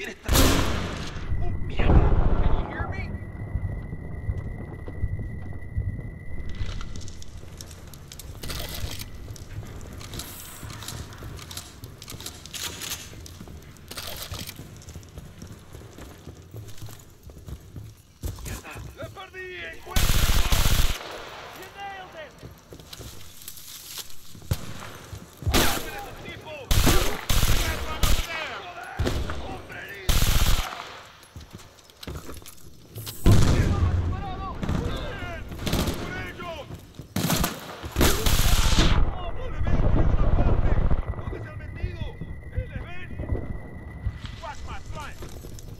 quieres traer? fire!